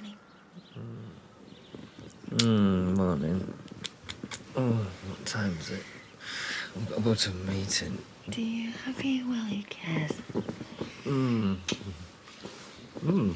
morning. Mm, morning. Oh, what time is it? I've got to go to a meeting. Do you have well, willy kiss? Hmm. Hmm.